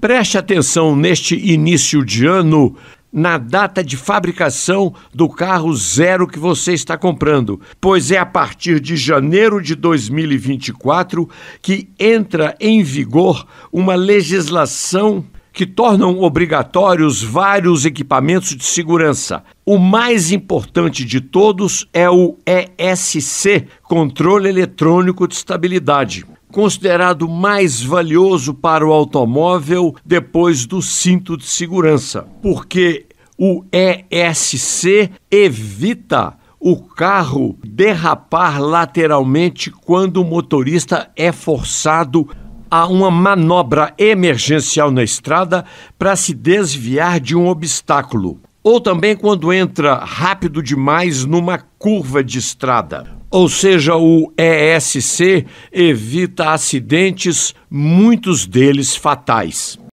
Preste atenção neste início de ano na data de fabricação do carro zero que você está comprando, pois é a partir de janeiro de 2024 que entra em vigor uma legislação que tornam obrigatórios vários equipamentos de segurança. O mais importante de todos é o ESC Controle Eletrônico de Estabilidade considerado mais valioso para o automóvel depois do cinto de segurança, porque o ESC evita o carro derrapar lateralmente quando o motorista é forçado a uma manobra emergencial na estrada para se desviar de um obstáculo, ou também quando entra rápido demais numa curva de estrada. Ou seja, o ESC evita acidentes, muitos deles fatais.